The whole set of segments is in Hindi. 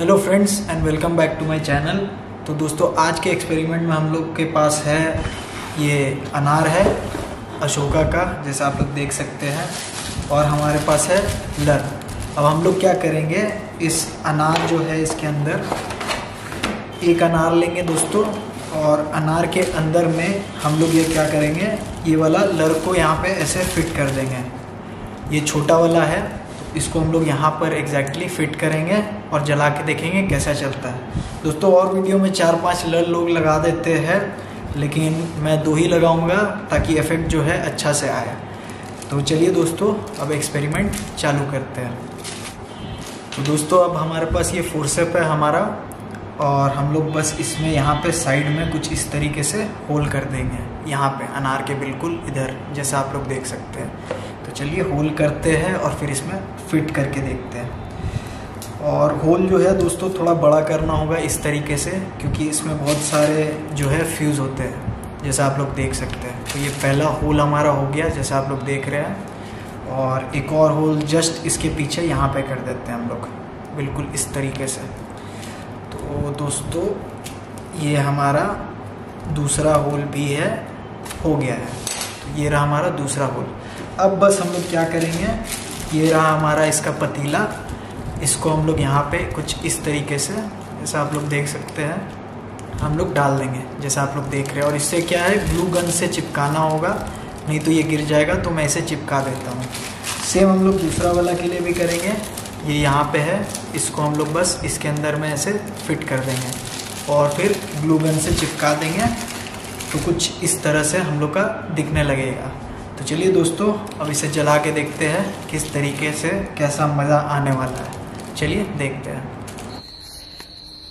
Hello friends and welcome back to my channel तो दोस्तों, आज के एक्सपेरिमेंट में हम लोग के पास है ये अनार है, अशोका का, जैसा आप लोग देख सकते हैं, और हमारे पास है लर। अब हम लोग क्या करेंगे, इस अनार जो है इसके अंदर, एक अनार लेंगे दोस्तों, और अनार के अंदर में हम लोग ये क्या करेंगे, ये वाला लर को यहाँ पे ऐसे फिट कर देंगे। ये छोटा वाला है इसको हम लोग यहाँ पर एग्जैक्टली फिट करेंगे और जला के देखेंगे कैसा चलता है। दोस्तों, और वीडियो में चार पाँच लर लोग लगा देते हैं, लेकिन मैं दो ही लगाऊँगा ताकि इफ़ेक्ट जो है अच्छा से आए। तो चलिए दोस्तों, अब एक्सपेरिमेंट चालू करते हैं। तो दोस्तों, अब हमारे पास ये फोर्सेप है हमारा, और हम लोग बस इसमें यहाँ पे साइड में कुछ इस तरीके से होल कर देंगे। यहाँ पे, अनार के बिल्कुल इधर, जैसा आप लोग देख सकते हैं। तो चलिए होल करते हैं और फिर इसमें फिट करके देखते हैं। और होल जो है दोस्तों, थोड़ा बड़ा करना होगा इस तरीके से, क्योंकि इसमें बहुत सारे जो है फ्यूज़ होते हैं, जैसा आप लोग देख सकते हैं। तो ये पहला होल हमारा हो गया, जैसा आप लोग देख रहे हैं। और एक और होल जस्ट इसके पीछे यहाँ पे कर देते हैं हम लोग, बिल्कुल इस तरीके से। तो दोस्तों, ये हमारा दूसरा होल भी है, हो गया है। तो ये रहा हमारा दूसरा होल। अब बस हम लोग क्या करेंगे, ये रहा हमारा इसका पतीला। इसको हम लोग यहाँ पे कुछ इस तरीके से, जैसा आप लोग देख सकते हैं, हम लोग डाल देंगे, जैसा आप लोग देख रहे हैं। और इससे क्या है ग्लू गन से चिपकाना होगा, नहीं तो ये गिर जाएगा तो मैं इसे चिपका देता हूँ। सेम हम लोग दूसरा वाला के लिए भी करेंगे, ये यहाँ पे है, इसको हम लोग बस इसके अंदर में ऐसे फिट कर देंगे। और फिर ग्लू गन से चिपका देंगे तो कुछ इस तरह से हम लोग का दिखने लगेगा। तो चलिए दोस्तों, अब इसे जला के देखते हैं किस तरीके से कैसा मज़ा आने वाला है। चलिए देखते हैं।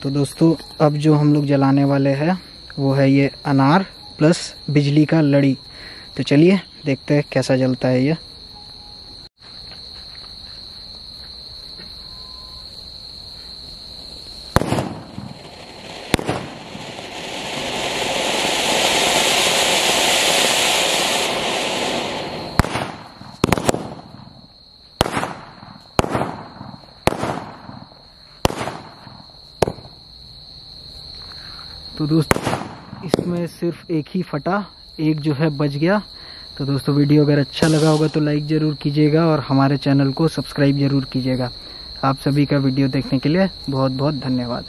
तो दोस्तों, अब जो हम लोग जलाने वाले हैं, वो है ये अनार प्लस बिजली का लड़ी। तो चलिए देखते हैं कैसा जलता है ये। तो दोस्त, इसमें सिर्फ़ एक ही फटा, एक जो है बच गया। तो दोस्तों, वीडियो अगर अच्छा लगा होगा तो लाइक ज़रूर कीजिएगा और हमारे चैनल को सब्सक्राइब ज़रूर कीजिएगा। आप सभी का वीडियो देखने के लिए बहुत बहुत धन्यवाद।